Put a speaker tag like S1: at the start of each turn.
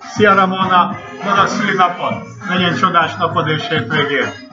S1: Szia Ramona, boldog szülinapod! Legyen csodás napod és hétvégén!